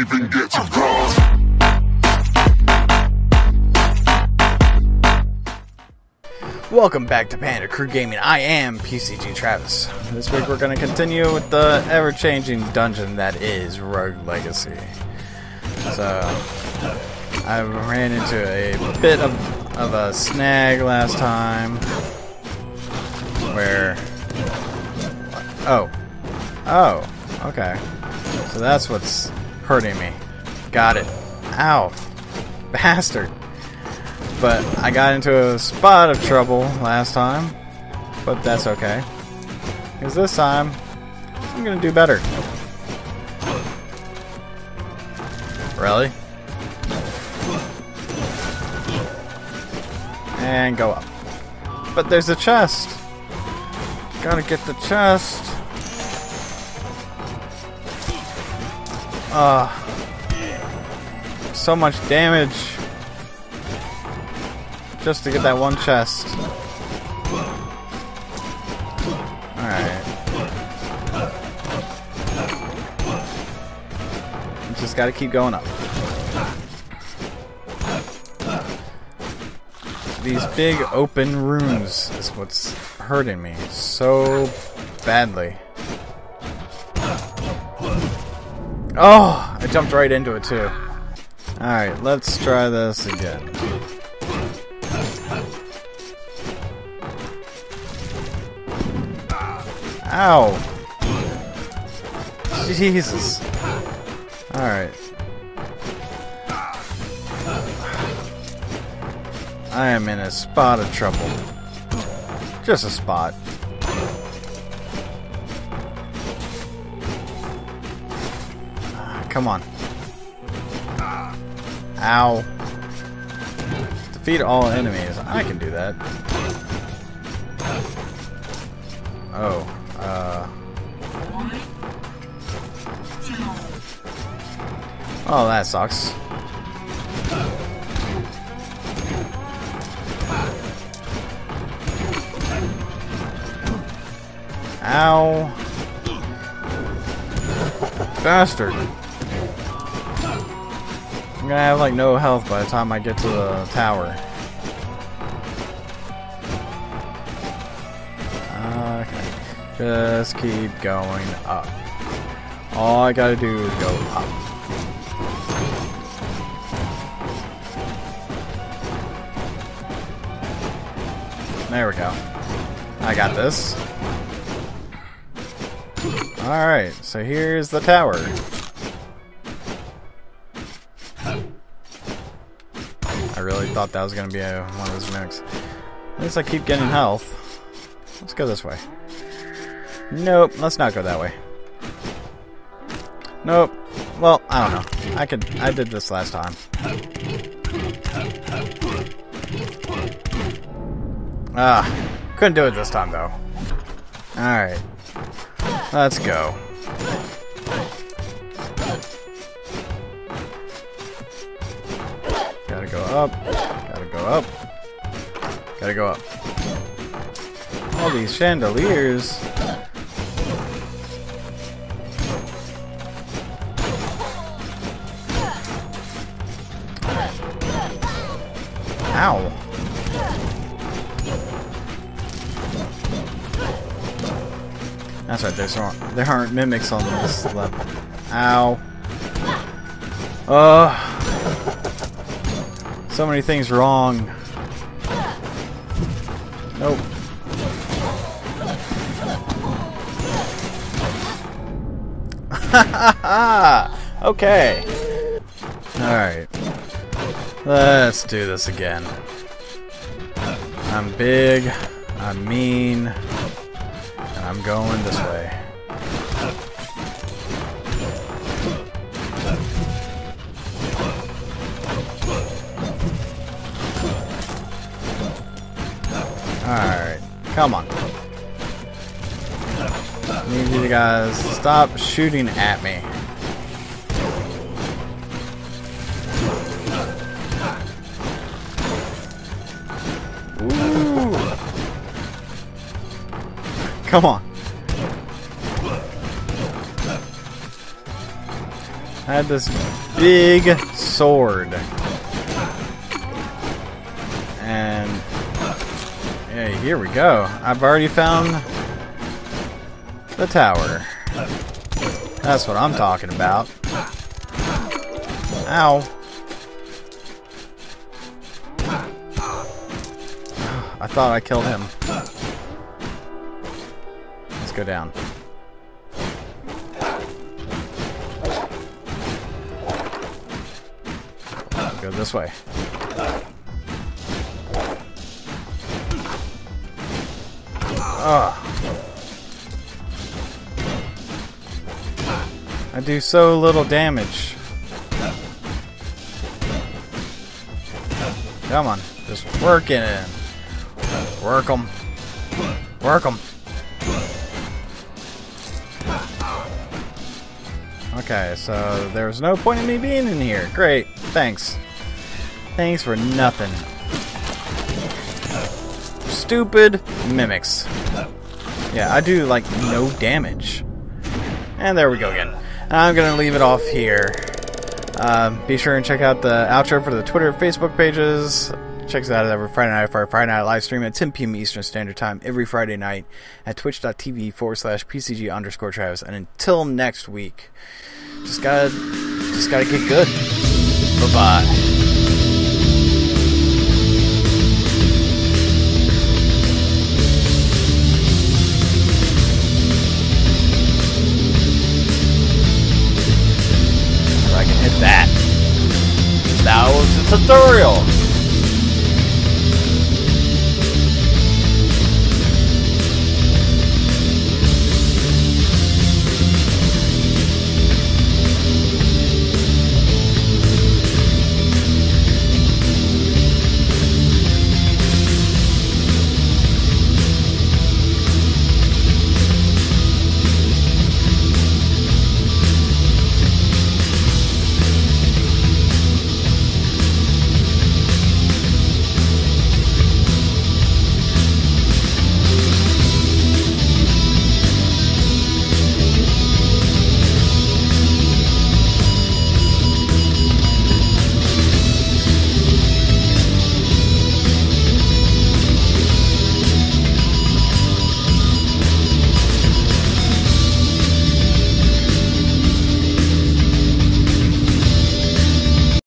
even get to cross. Welcome back to Panda Crew Gaming. I am PCG Travis. This week we're going to continue with the ever-changing dungeon that is Rogue Legacy. So, I ran into a bit of, of a snag last time where... Oh. Oh. Okay. So that's what's hurting me. Got it. Ow. Bastard. But I got into a spot of trouble last time. But that's okay. Because this time, I'm going to do better. Really? And go up. But there's a chest. Gotta get the chest. Ah. so much damage just to get that one chest. Alright. Just gotta keep going up. These big open rooms is what's hurting me so badly. Oh, I jumped right into it too. Alright, let's try this again. Ow! Jesus. Alright. I am in a spot of trouble. Just a spot. Come on. Ow. Defeat all enemies. I can do that. Oh. Uh. Oh, that sucks. Ow. Bastard. I'm gonna have like no health by the time I get to the tower. Okay. Just keep going up. All I gotta do is go up. There we go. I got this. Alright, so here's the tower. Thought that was going to be a, one of those mimics. At least I keep getting health. Let's go this way. Nope, let's not go that way. Nope. Well, I don't know. I could. I did this last time. Ah, couldn't do it this time though. All right, let's go. Gotta go up. Up. Gotta go up. All these chandeliers. Ow. That's right, there's there aren't mimics on this level. Ow. Uh. So many things wrong. Nope. okay. Alright. Let's do this again. I'm big, I'm mean, and I'm going this way. Alright, come on. I Need you guys to stop shooting at me. Ooh. Come on. I had this big sword. Yeah, here we go. I've already found the tower. That's what I'm talking about. Ow. I thought I killed him. Let's go down. Go this way. Ugh. I do so little damage. Come on, just work it in. Work them. Work them. Okay, so there's no point in me being in here. Great, thanks. Thanks for nothing. Stupid mimics. Yeah, I do like no damage. And there we go again. I'm gonna leave it off here. Uh, be sure and check out the outro for the Twitter Facebook pages. Check us out every Friday night for our Friday night live stream at 10 p.m. Eastern Standard Time every Friday night at twitch.tv forward slash PCG underscore Travis. And until next week, just gotta, just gotta get good. Bye bye